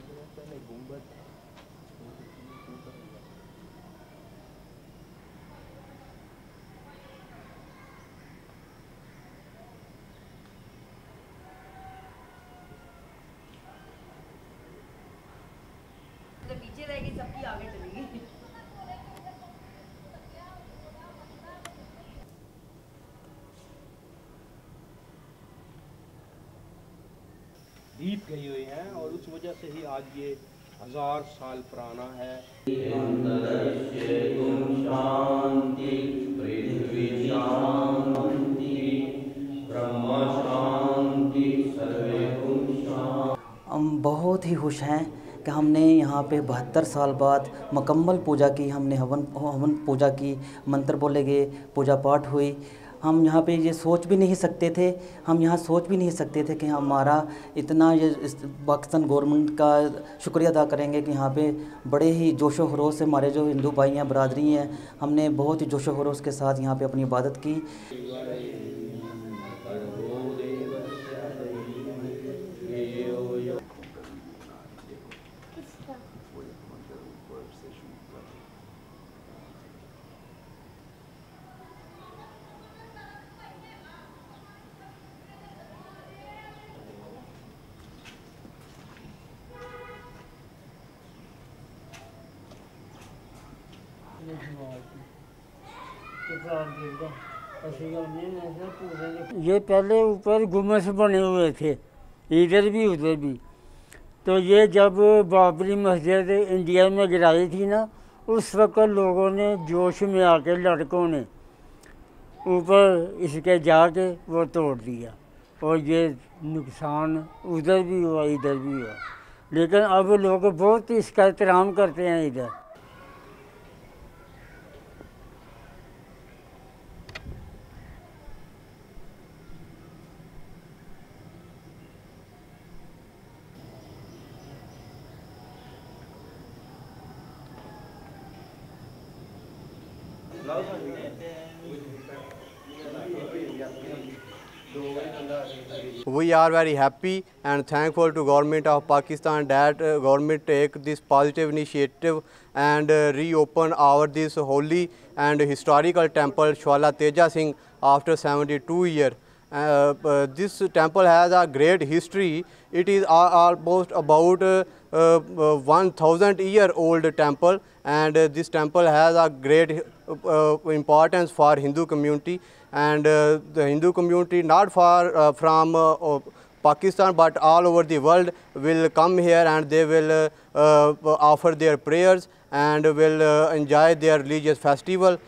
گنبد مطلب پیچھے رہ گئی سب کی آگے چلی گئی دیپ گئی ہوئی ہیں اور اس وجہ سے ہی آج یہ ہزار سال پرانا ہے۔ ہم بہت ہی خوش ہیں کہ ہم نے یہاں پہ بہتر سال بعد مکمل پوجا کی ہم نے ہون ہون پوجا کی منتر بولے گئے پوجا پاٹھ ہوئی۔ ہم یہاں پہ یہ سوچ بھی نہیں سکتے تھے، ہم یہاں سوچ بھی نہیں سکتے تھے کہ ہمارا اتنا یہ پاکستان گورنمنٹ کا شکریہ ادا کریں گے کہ یہاں پہ بڑے ہی جوش و خروش سے ہمارے جو ہندو بھائی ہیں، برادری ہیں، ہم نے بہت ہی جوش و خروش کے ساتھ یہاں پہ اپنی عبادت کی۔ یہ پہلے اوپر گمس بنے ہوئے تھے، ادھر بھی ادھر بھی۔ تو یہ جب بابری مسجد انڈیا میں گرائی تھی نا، اس وقت لوگوں نے جوش میں آ کے لڑکوں نے اوپر اس کے جا کے وہ توڑ دیا۔ اور یہ نقصان ادھر بھی ہوا، ادھر بھی ہوا۔ لیکن اب لوگ بہت اس کا احترام کرتے ہیں ادھر۔ We are very happy and thankful to government of Pakistan that uh, government take this positive initiative and uh, reopen our this holy and historical temple Shwala Teja Singh after 72 years. Uh, uh, this temple has a great history. It is al- almost about uh, uh, 1000 year old temple and this temple has a great importance for Hindu community and the Hindu community not far from Pakistan but all over the world will come here and they will uh, uh, offer their prayers and will uh, enjoy their religious festival.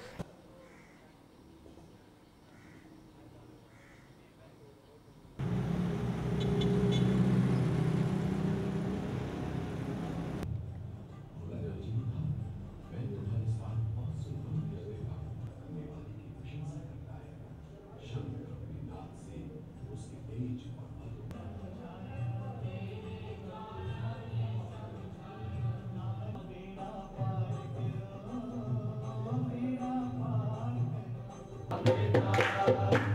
Hare Rama